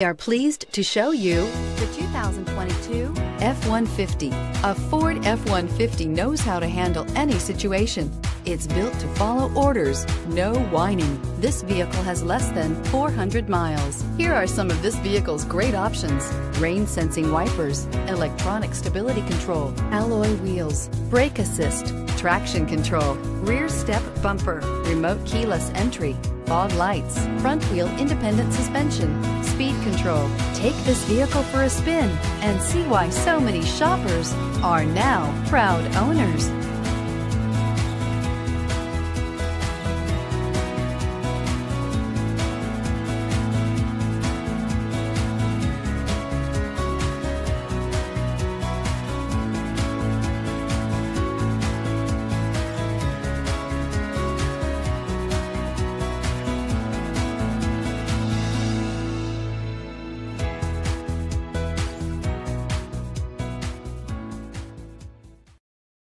We are pleased to show you the 2022 F-150. A Ford F-150 knows how to handle any situation. It's built to follow orders, no whining. This vehicle has less than 400 miles. Here are some of this vehicle's great options. Rain sensing wipers, electronic stability control, alloy wheels, brake assist, traction control, rear step bumper, remote keyless entry, fog lights, front wheel independent suspension, speed control. Take this vehicle for a spin and see why so many shoppers are now proud owners.